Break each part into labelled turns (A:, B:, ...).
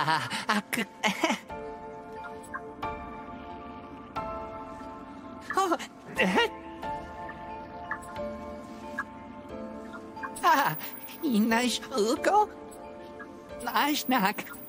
A: Oh. Ah, inash uko? Nashnak. Oh,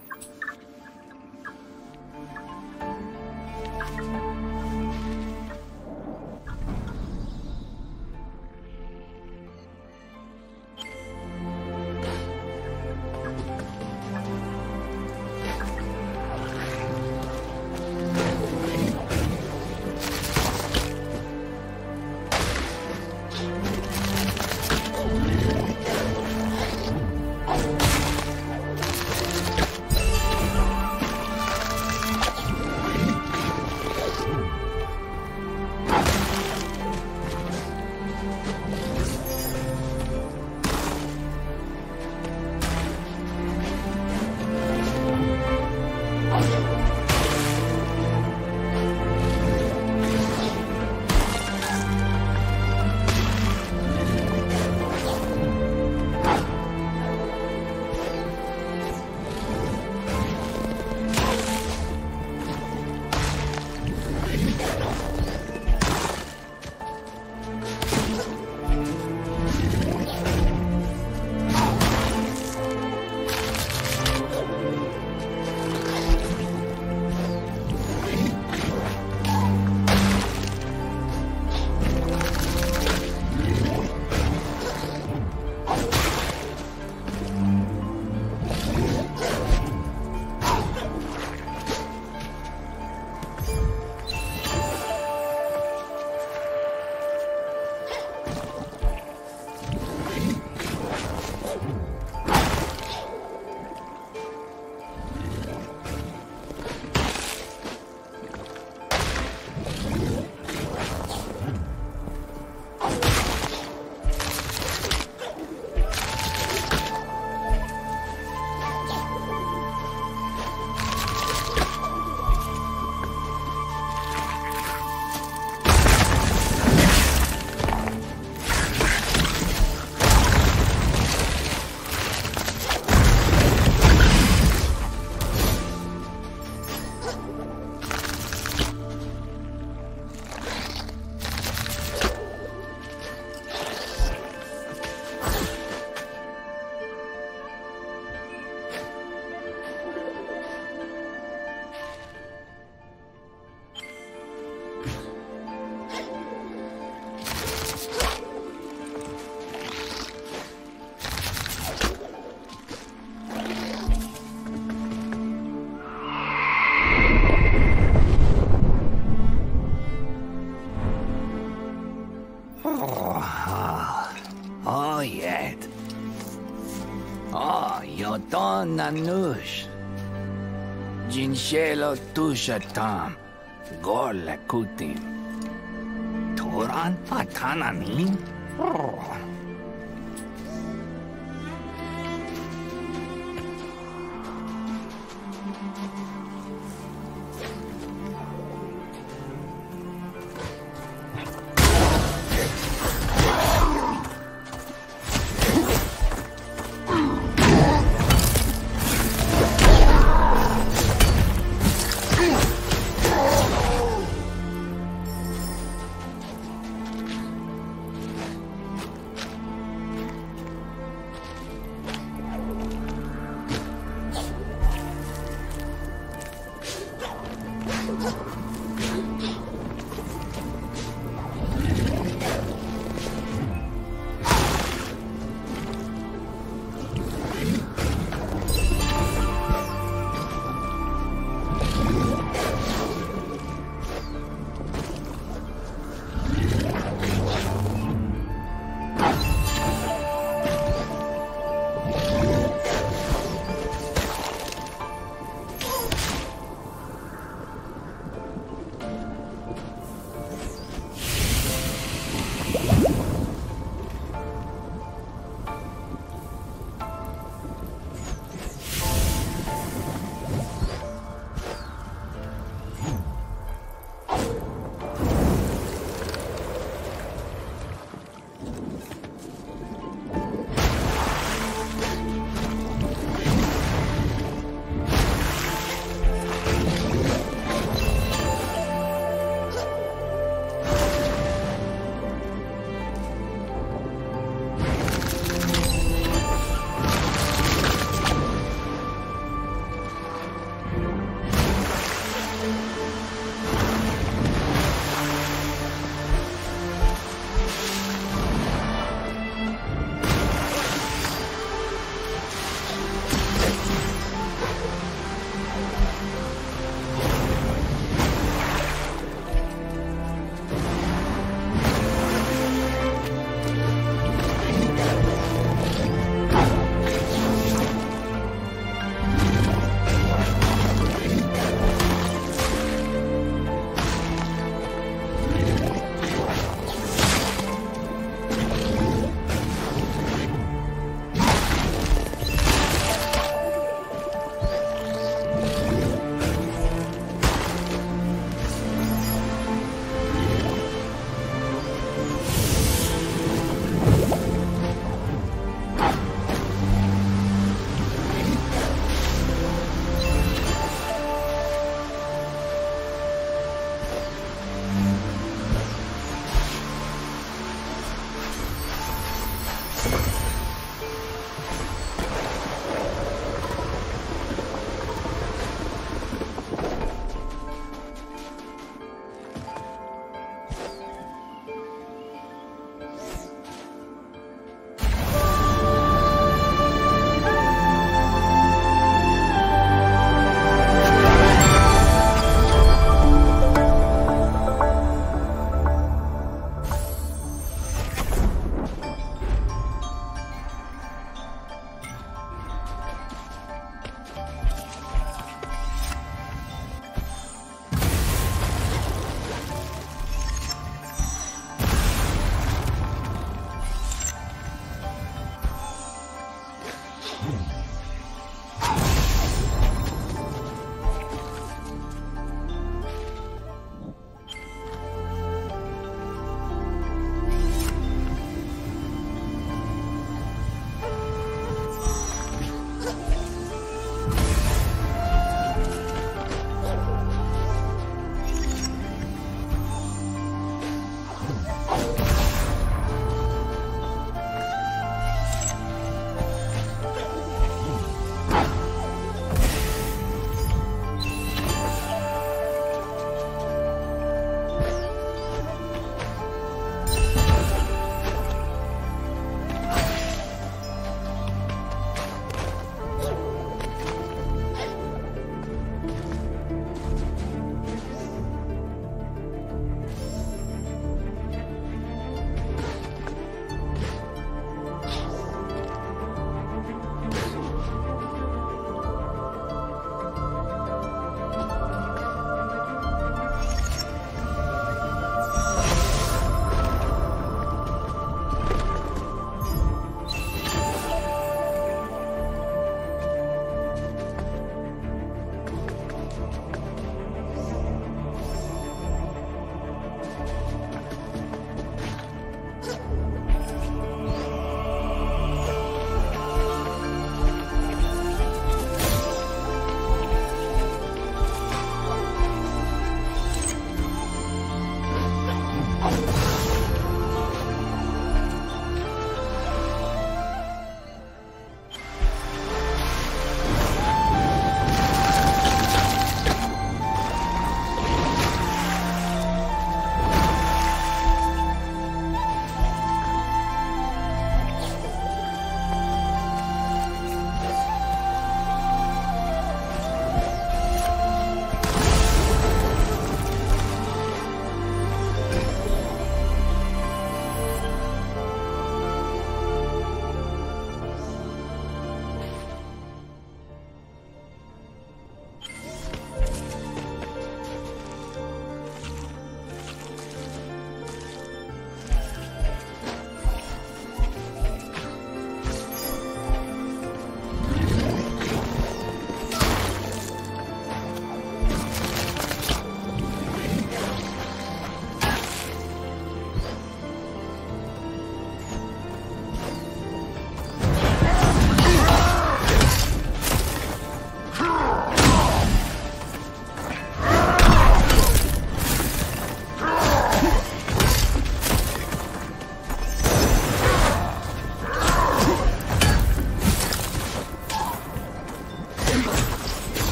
A: anush. Jinshelo tushatam. Gor lakutim. Turan patananin.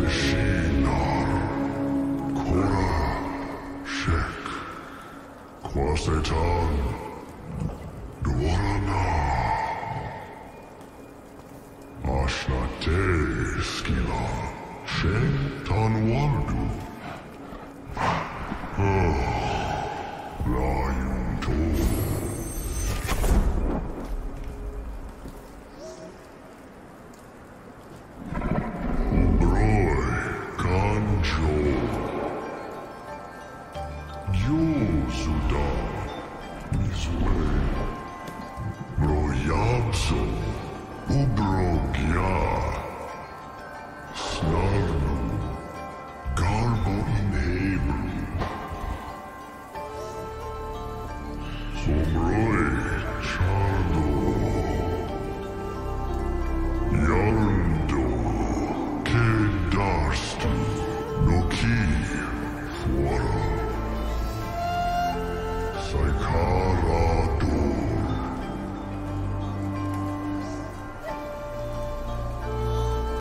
B: Zishinar Shek